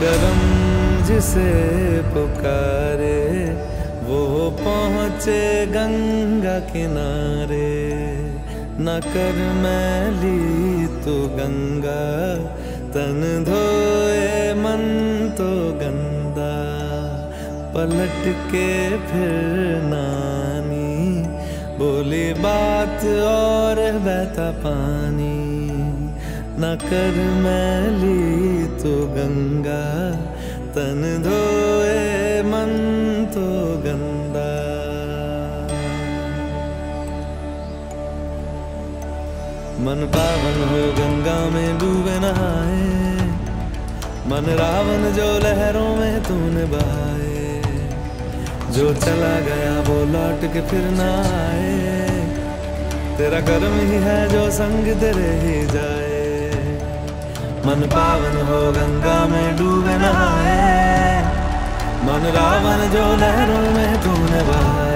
करम जिसे पुकारे, वो पहुँचे गंगा किनारे। न कर मैली तो गंगा, तन धोए मन तो गंदा। पलट के फिर नानी, बोली बात और बहता पानी। न कर मैली तो गंगा, तन धोए मन तो गंदा। मन पावन हो गंगा में डूबे नहाए, मन रावण जो लहरों में तूने बहाए। जो चला गया वो लौट के फिर ना आए तेरा कर्म ही है जो संग तेरे ही जाए। मन पावन हो गंगा में डूबे नहाए। मन रावण जो लहरों में तूने बहाए।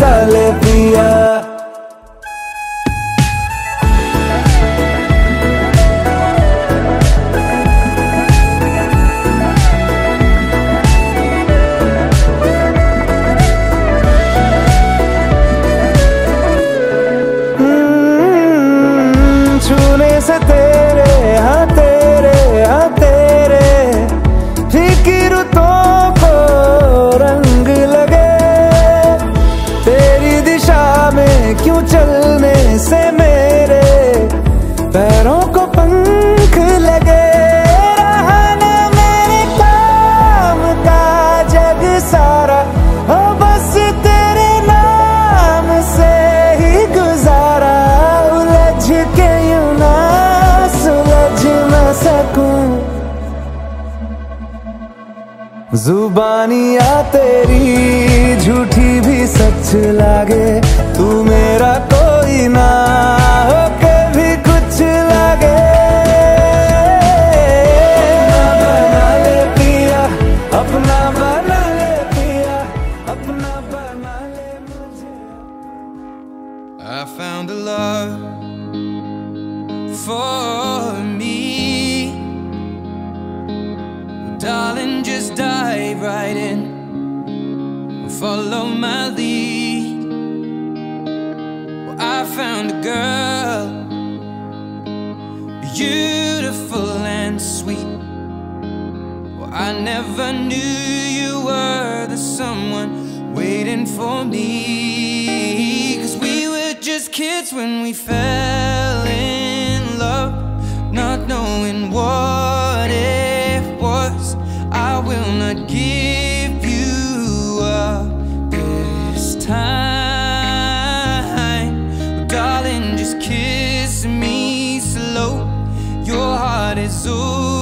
तू से मेरे पैरों को पंख लगे। रहा ना मेरे काम का जग सारा। हो बस तेरे नाम से ही गुजारा। उलझ के यूँ ना सुलझ न सकूँ। जुबानिया तेरी, झूठी भी सच लागे। तू मेरा ना होके भी कुछ लागे अपना बना ले पिया अपना बना ले पिया अपना बना ले मुझे I found a love for me. Darling, just dive right in. Follow my lead. I never knew you were the someone waiting for me. Cause we were just kids when we fell in love, not knowing what it was. I will not give you up this time. Darling, just kiss me slow. Your heart is all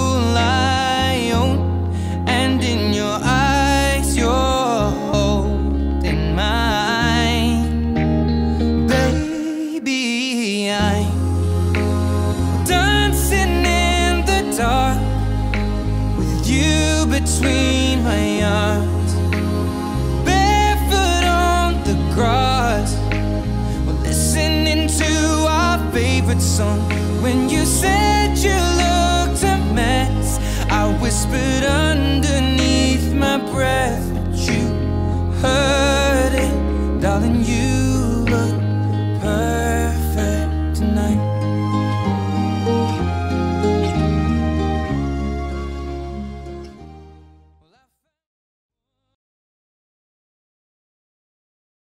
song. When you said you